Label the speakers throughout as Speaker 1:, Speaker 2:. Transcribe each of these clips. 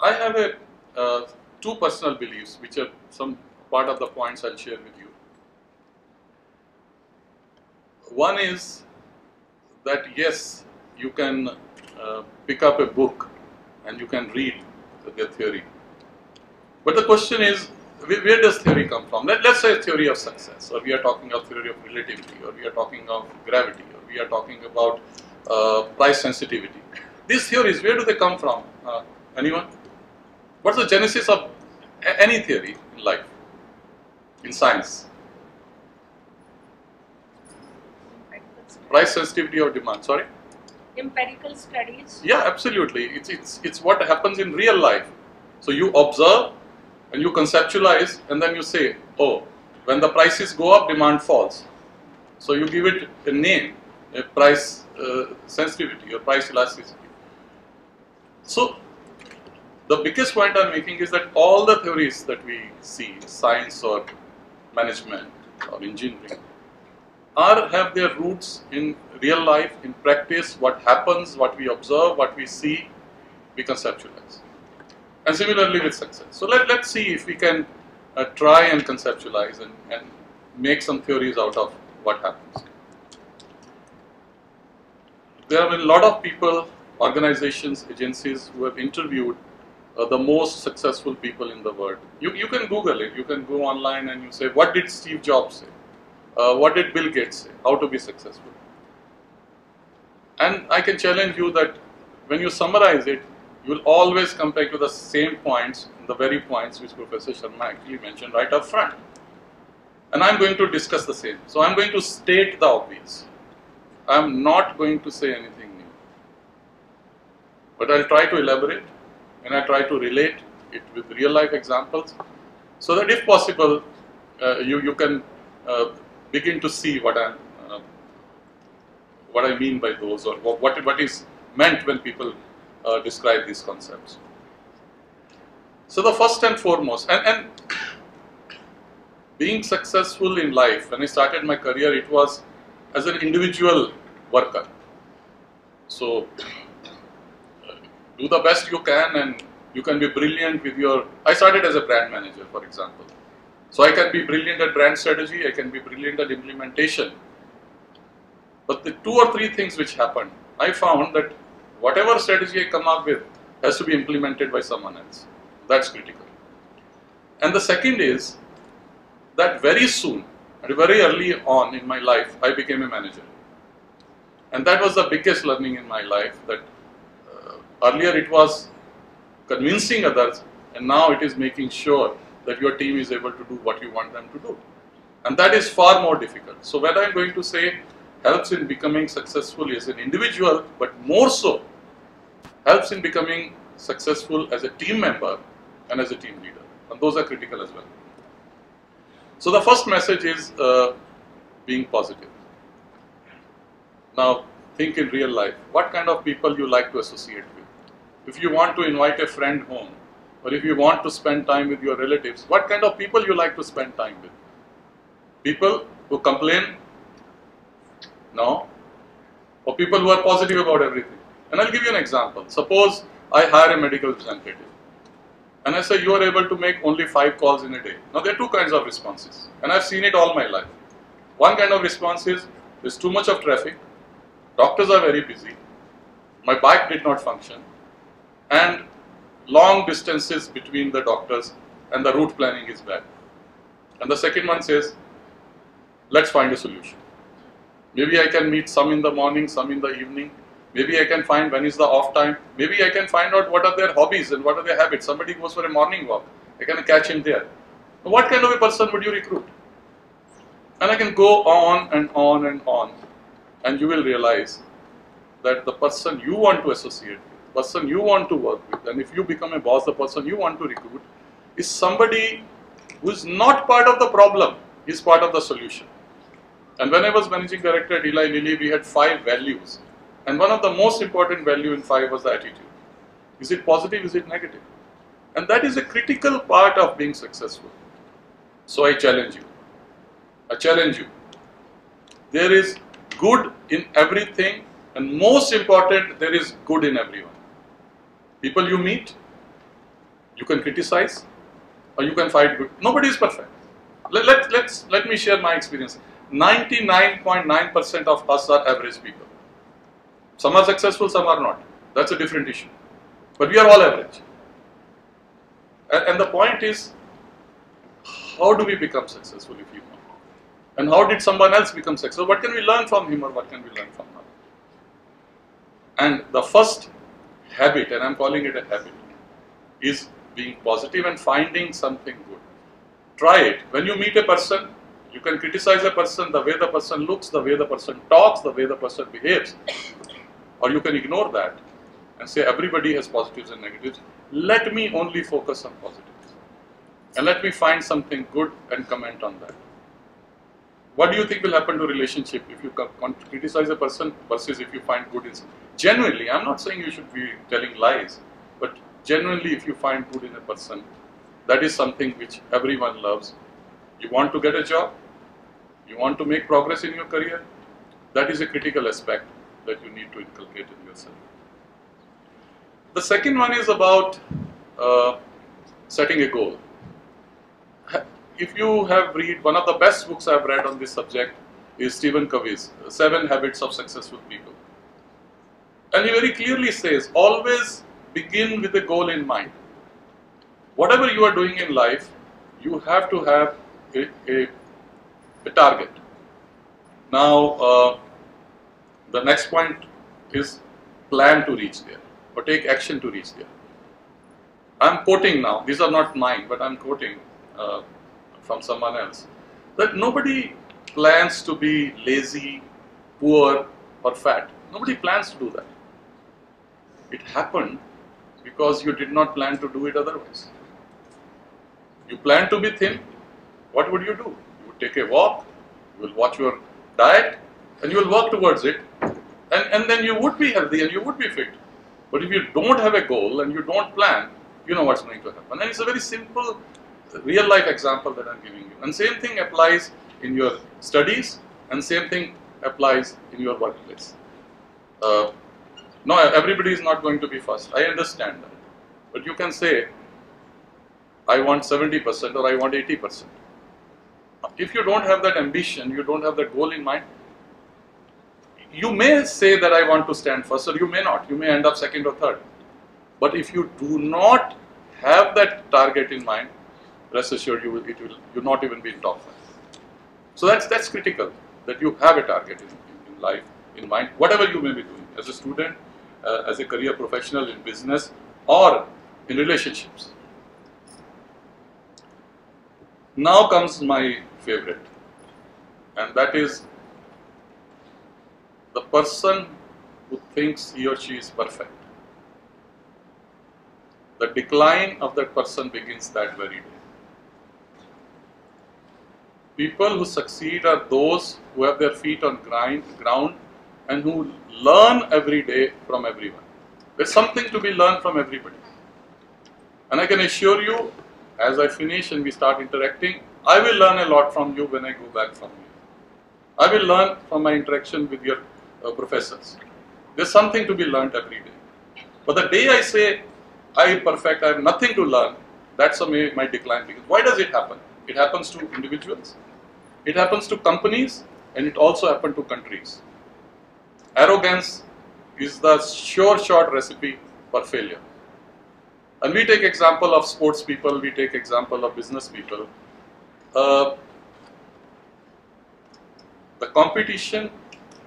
Speaker 1: I have a uh, two personal beliefs, which are some part of the points I'll share with you. One is that yes, you can uh, pick up a book and you can read the theory. But the question is, where does theory come from? Let, let's say theory of success, or we are talking of theory of relativity, or we are talking of gravity, or we are talking about uh, price sensitivity. These theories, where do they come from? Uh, anyone? What's the genesis of any theory in life, in science? Price sensitivity or demand? Sorry.
Speaker 2: Empirical studies.
Speaker 1: Yeah, absolutely. It's, it's, it's what happens in real life. So you observe and you conceptualize and then you say, oh, when the prices go up, demand falls. So you give it a name, a price uh, sensitivity or price elasticity. So the biggest point I'm making is that all the theories that we see, science or management or engineering, are have their roots in real life, in practice, what happens, what we observe, what we see, we conceptualize. And similarly with success. So let, let's see if we can uh, try and conceptualize and, and make some theories out of what happens. There have been a lot of people, organizations, agencies who have interviewed uh, the most successful people in the world. You, you can Google it, you can go online and you say, what did Steve Jobs say? Uh, what did Bill Gates say? How to be successful? And I can challenge you that when you summarize it, you will always come back to the same points, the very points which Professor Sharma actually mentioned right up front. And I'm going to discuss the same. So I'm going to state the obvious. I'm not going to say anything. But I'll try to elaborate and I try to relate it with real life examples so that if possible, uh, you, you can uh, begin to see what I'm uh, what I mean by those or what, what, is meant when people uh, describe these concepts. So the first and foremost, and, and being successful in life, when I started my career, it was as an individual worker. So do the best you can and you can be brilliant with your, I started as a brand manager, for example. So I can be brilliant at brand strategy, I can be brilliant at implementation. But the two or three things which happened, I found that whatever strategy I come up with has to be implemented by someone else. That's critical. And the second is that very soon, and very early on in my life, I became a manager. And that was the biggest learning in my life that earlier it was convincing others, and now it is making sure that your team is able to do what you want them to do. And that is far more difficult. So, when I'm going to say helps in becoming successful as an individual, but more so helps in becoming successful as a team member and as a team leader. And those are critical as well. So, the first message is uh, being positive. Now, think in real life what kind of people you like to associate. If you want to invite a friend home, or if you want to spend time with your relatives, what kind of people you like to spend time with? People who complain? No. Or people who are positive about everything. And I'll give you an example. Suppose I hire a medical representative and I say you are able to make only five calls in a day. Now there are two kinds of responses, and I've seen it all my life. One kind of response is there's too much of traffic, doctors are very busy, my bike did not function, and long distances between the doctors and the route planning is bad. And the second one says, let's find a solution. Maybe I can meet some in the morning, some in the evening. Maybe I can find when is the off time. Maybe I can find out what are their hobbies and what are their habits. Somebody goes for a morning walk. I can catch him there. What kind of a person would you recruit? And I can go on and on and on. And you will realize that the person you want to associate with, person you want to work with, and if you become a boss, the person you want to recruit is somebody who is not part of the problem, is part of the solution. And when I was managing director at Eli Lilly, we had five values. And one of the most important value in five was the attitude. Is it positive? Is it negative? And that is a critical part of being successful. So I challenge you. I challenge you. There is good in everything And most important, there is good in everyone. People you meet, you can criticize or you can fight good. Nobody is perfect. Let, let, let's, let me share my experience. 99.9% of us are average people. Some are successful, some are not. That's a different issue. But we are all average. And, and the point is, how do we become successful if you know? And how did someone else become successful? What can we learn from him or what can we learn from her? And the first habit, and I'm calling it a habit, is being positive and finding something good. Try it. When you meet a person, you can criticize a person the way the person looks, the way the person talks, the way the person behaves. Or you can ignore that and say everybody has positives and negatives. Let me only focus on positives. And let me find something good and comment on that. What do you think will happen to relationship if you criticize a person versus if you find good in? Genuinely, I'm not saying you should be telling lies, but genuinely if you find good in a person, that is something which everyone loves. You want to get a job, you want to make progress in your career, that is a critical aspect that you need to inculcate in yourself. The second one is about uh, setting a goal. If you have read, one of the best books I've read on this subject is Stephen Covey's Seven Habits of Successful People. And he very clearly says, always begin with a goal in mind. Whatever you are doing in life, you have to have a, a, a target. Now, uh, the next point is plan to reach there or take action to reach there. I'm quoting now, these are not mine, but I'm quoting uh, from someone else, that nobody plans to be lazy, poor, or fat. Nobody plans to do that. It happened because you did not plan to do it otherwise. You plan to be thin, what would you do? You would take a walk, you will watch your diet, and you will work towards it, and, and then you would be healthy and you would be fit. But if you don't have a goal and you don't plan, you know what's going to happen. And it's a very simple, real life example that I'm giving you. And same thing applies in your studies, and same thing applies in your workplace. Uh, no, everybody is not going to be first. I understand that. But you can say, I want 70% or I want 80%. If you don't have that ambition, you don't have that goal in mind, you may say that I want to stand first, or you may not. You may end up second or third. But if you do not have that target in mind, rest assured you will, it will you not even be in top five. So that's that's critical that you have a target in, in, in life in mind, whatever you may be doing as a student, uh, as a career professional in business, or in relationships. Now comes my favorite, and that is the person who thinks he or she is perfect. The decline of that person begins that very day. People who succeed are those who have their feet on grind, ground and who learn every day from everyone. There's something to be learned from everybody. And I can assure you, as I finish and we start interacting, I will learn a lot from you when I go back from you. I will learn from my interaction with your uh, professors. There's something to be learned every day. But the day I say, I am perfect, I have nothing to learn, that's a my decline. Because why does it happen? It happens to individuals, it happens to companies, and it also happens to countries. Arrogance is the sure shot recipe for failure. And we take example of sports people, we take example of business people. Uh, the competition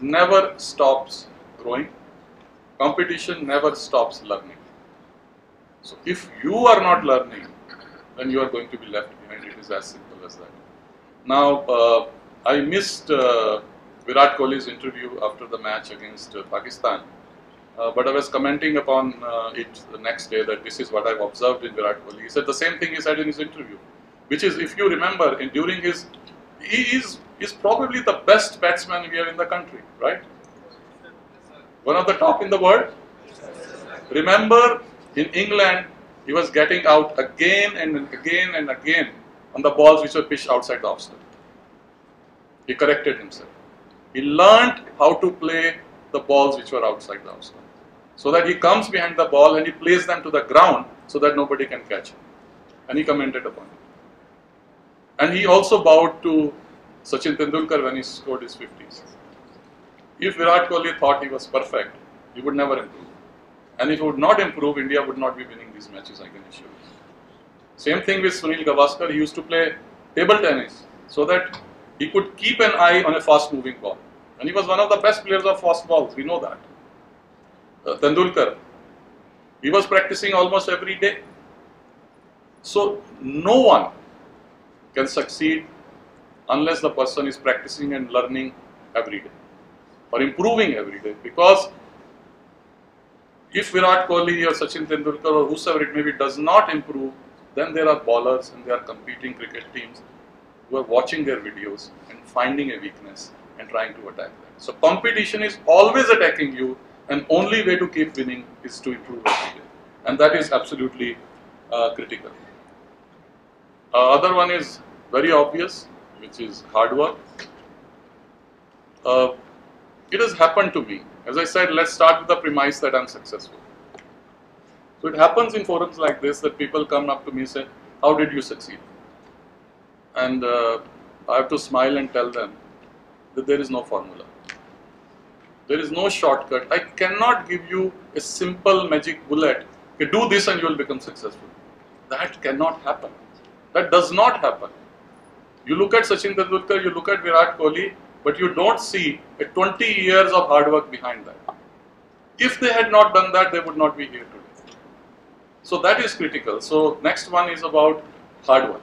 Speaker 1: never stops growing. Competition never stops learning. So if you are not learning, then you are going to be left behind. It is as simple as that. Now, uh, I missed uh, Virat Kohli's interview after the match against uh, Pakistan. Uh, but I was commenting upon uh, it the next day that this is what I've observed in Virat Kohli. He said the same thing he said in his interview, which is if you remember, in, during his, he is is probably the best batsman we have in the country, right? One of the top in the world. Remember, in England, he was getting out again and again and again on the balls which were pitched outside the off. He corrected himself. He learned how to play the balls which were outside the house. So that he comes behind the ball and he plays them to the ground so that nobody can catch him. And he commented upon it. And he also bowed to Sachin Tendulkar when he scored his 50s. If Virat Kohli thought he was perfect, he would never improve. And if he would not improve, India would not be winning these matches, I can assure you. Same thing with Sunil Gavaskar, he used to play table tennis so that he could keep an eye on a fast moving ball. And he was one of the best players of fast balls, we know that. Uh, Tendulkar, he was practicing almost every day. So, no one can succeed unless the person is practicing and learning every day or improving every day because if Virat Kohli or Sachin Tendulkar or whosoever it may be does not improve, then there are bowlers and there are competing cricket teams who are watching their videos and finding a weakness and trying to attack that. So competition is always attacking you and only way to keep winning is to improve every day. And that is absolutely uh, critical. Uh, other one is very obvious, which is hard work. Uh, it has happened to me. As I said, let's start with the premise that I'm successful. So it happens in forums like this that people come up to me and say, how did you succeed? And uh, I have to smile and tell them that there is no formula. There is no shortcut. I cannot give you a simple magic bullet. Okay, do this and you will become successful. That cannot happen. That does not happen. You look at Sachin Tendulkar, you look at Virat Kohli, but you don't see a 20 years of hard work behind that. If they had not done that, they would not be here. So that is critical. So next one is about hard work.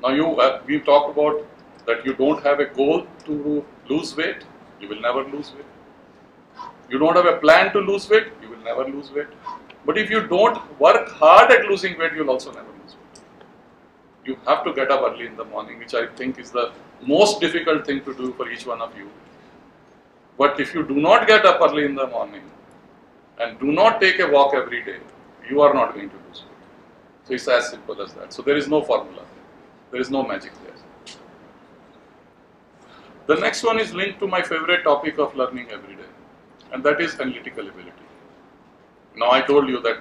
Speaker 1: Now you, uh, we talk about that you don't have a goal to lose weight, you will never lose weight. You don't have a plan to lose weight, you will never lose weight. But if you don't work hard at losing weight, you'll also never lose weight. You have to get up early in the morning, which I think is the most difficult thing to do for each one of you. But if you do not get up early in the morning and do not take a walk every day, you are not going to lose weight. So it's as simple as that. So there is no formula. There is no magic there. The next one is linked to my favorite topic of learning every day, and that is analytical ability. Now, I told you that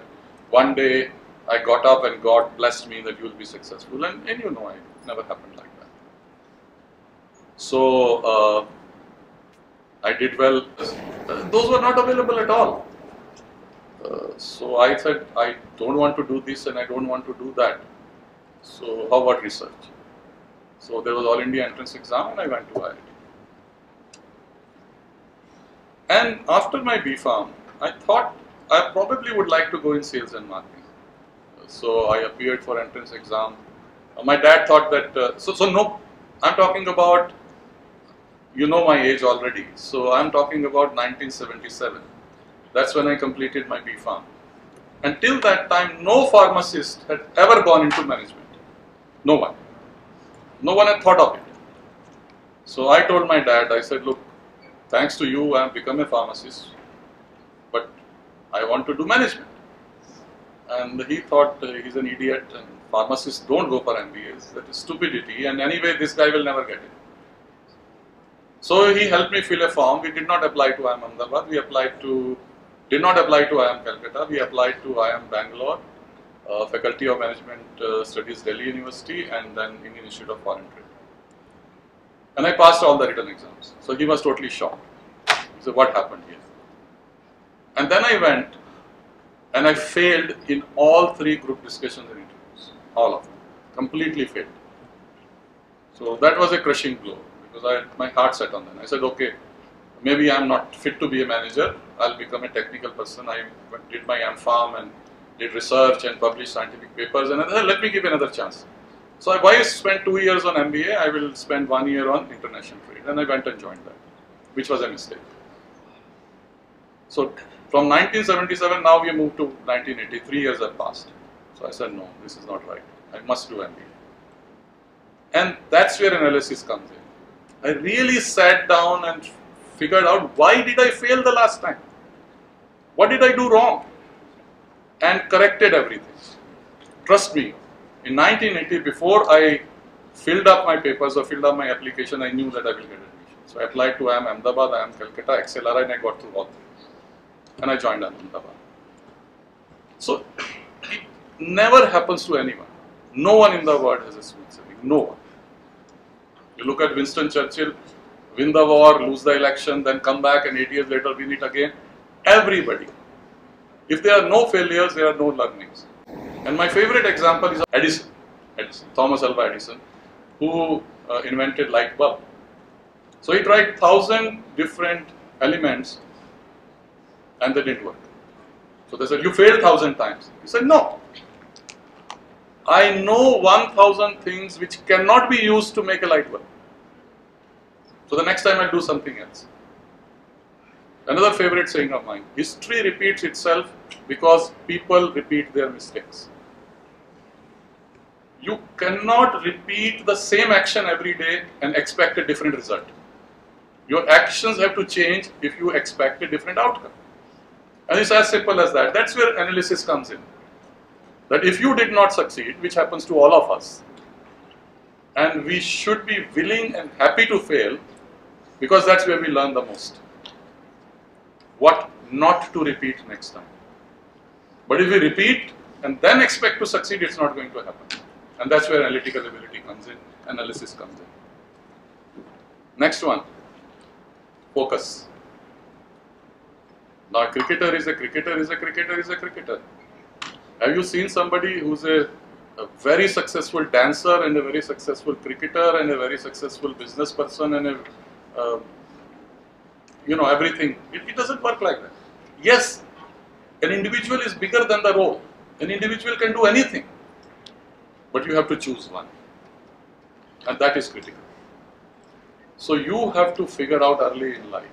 Speaker 1: one day I got up and God blessed me that you will be successful, and, and you know, it never happened like that. So, uh, I did well. Those were not available at all. So I said, I don't want to do this and I don't want to do that. So how about research? So there was All India entrance exam and I went to IIT. And after my BPharm, I thought I probably would like to go in sales and marketing. So I appeared for entrance exam. Uh, my dad thought that, uh, so, so no, I'm talking about, you know my age already. So I'm talking about 1977. That's when I completed my BPharm. Until that time, no pharmacist had ever gone into management. No one. No one had thought of it. So I told my dad, I said, look, thanks to you, I have become a pharmacist, but I want to do management. And he thought uh, he's an idiot and pharmacists don't go for MBAs. That is stupidity and anyway this guy will never get it. So he helped me fill a form. We did not apply to IIM Ahmedabad. We applied to, did not apply to IIM Calcutta. We applied to IIM Bangalore, uh, Faculty of Management uh, Studies Delhi University and then Indian Institute of Foreign Trade. And I passed all the written exams. So he was totally shocked. He said, what happened here? And then I went and I failed in all three group discussions and interviews. All of them. Completely failed. So that was a crushing blow because I, my heart set on that. I said, okay, maybe I'm not fit to be a manager. I'll become a technical person. I did my M.Pharm and did research and published scientific papers and I let me give another chance. So I, why spend two years on MBA? I will spend one year on international trade. And I went and joined that, which was a mistake. So from 1977, now we moved to 1980. Three years have passed. So I said, no, this is not right. I must do MBA. And that's where analysis comes in. I really sat down and figured out why did I fail the last time? What did I do wrong? And corrected everything. Trust me, in 1980, before I filled up my papers or filled up my application, I knew that I will get admission. So I applied to IIM Ahmedabad, IIM Calcutta, XLRI, and I got through all three. And I joined IIM Ahmedabad. So it never happens to anyone. No one in the world has a smooth sailing. No one. You look at Winston Churchill, win the war, lose the election, then come back and eight years later win it again. Everybody. If there are no failures, there are no learnings. And my favorite example is Edison, Edison Thomas Alva Edison, who uh, invented light bulb. So he tried thousand different elements and they didn't work. So they said, you failed thousand times. He said, no. I know 1000 things which cannot be used to make a light bulb. So the next time I'll do something else. Another favorite saying of mine, history repeats itself because people repeat their mistakes. You cannot repeat the same action every day and expect a different result. Your actions have to change if you expect a different outcome. And it's as simple as that. That's where analysis comes in. That if you did not succeed, which happens to all of us, and we should be willing and happy to fail because that's where we learn the most. What not to repeat next time. But if we repeat and then expect to succeed, it's not going to happen. And that's where analytical ability comes in, analysis comes in. Next one, focus. Now, a cricketer is a cricketer, is a cricketer, is a cricketer. Have you seen somebody who's a, a, very successful dancer and a very successful cricketer and a very successful business person and a, uh, you know, everything? It, it doesn't work like that. Yes, an individual is bigger than the role. An individual can do anything. But you have to choose one. And that is critical. So you have to figure out early in life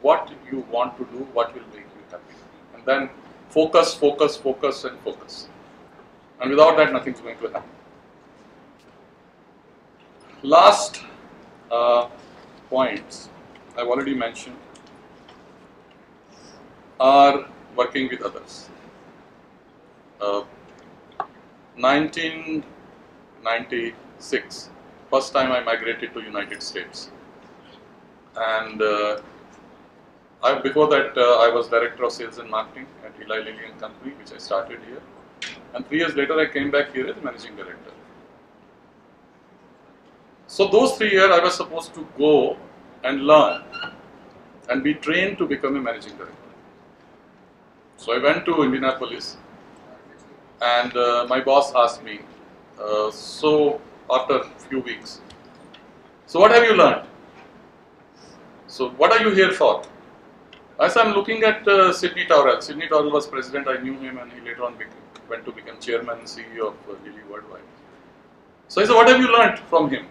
Speaker 1: what you want to do, what will make you happy. And then focus, focus, focus, and focus. And without that, nothing's going to happen. Last uh, points I've already mentioned are working with others. Uh, 1996, first time I migrated to United States. And uh, I, before that, uh, I was director of sales and marketing at Eli Lilly and Company, which I started here. And three years later, I came back here as managing director. So those three years, I was supposed to go and learn and be trained to become a managing director. So I went to Indianapolis, and uh, my boss asked me, uh, so after a few weeks, so what have you learned? So what are you here for? As I'm looking at uh, Sidney Taurel, Sidney Taurel was president, I knew him and he later on became, went to become chairman and CEO of uh, Lilly Worldwide. So I said, what have you learned from him?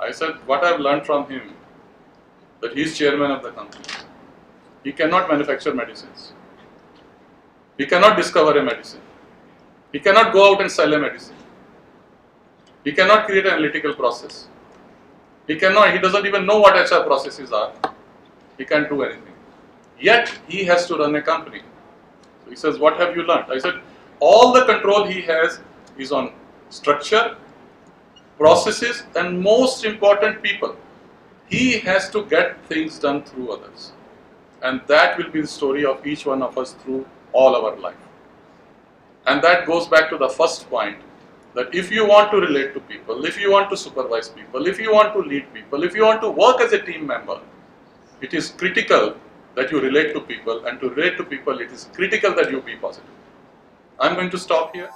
Speaker 1: I said, what I've learned from him, that he's chairman of the company. He cannot manufacture medicines. He cannot discover a medicine. He cannot go out and sell a medicine. He cannot create an analytical process. He cannot, he doesn't even know what HR processes are. He can't do anything. Yet he has to run a company. So he says, What have you learned? I said, All the control he has is on structure, processes, and most important, people. He has to get things done through others. And that will be the story of each one of us through all our life. And that goes back to the first point that if you want to relate to people, if you want to supervise people, if you want to lead people, if you want to work as a team member, it is critical that you relate to people and to relate to people it is critical that you be positive. I'm going to stop here.